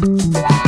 Thank